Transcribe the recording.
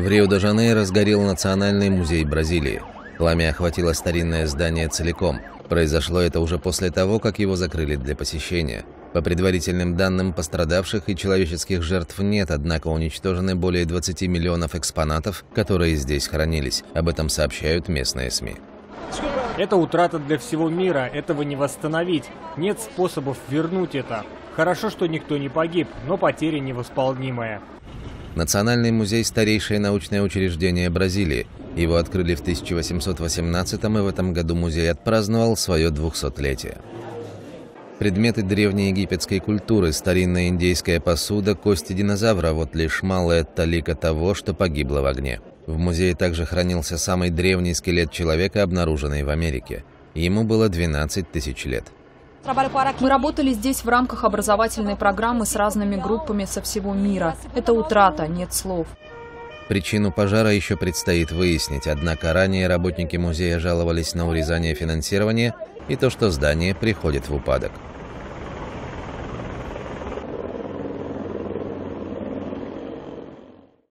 В Рио-де-Жанейро сгорел Национальный музей Бразилии. Пламя охватило старинное здание целиком. Произошло это уже после того, как его закрыли для посещения. По предварительным данным, пострадавших и человеческих жертв нет, однако уничтожены более 20 миллионов экспонатов, которые здесь хранились. Об этом сообщают местные СМИ. Это утрата для всего мира, этого не восстановить. Нет способов вернуть это. Хорошо, что никто не погиб, но потеря невосполнимая. Национальный музей – старейшее научное учреждение Бразилии. Его открыли в 1818 и в этом году музей отпраздновал свое 200-летие. Предметы древней египетской культуры, старинная индейская посуда, кости динозавра – вот лишь малая талика того, что погибло в огне. В музее также хранился самый древний скелет человека, обнаруженный в Америке. Ему было 12 тысяч лет. Мы работали здесь в рамках образовательной программы с разными группами со всего мира. Это утрата, нет слов. Причину пожара еще предстоит выяснить, однако ранее работники музея жаловались на урезание финансирования и то, что здание приходит в упадок.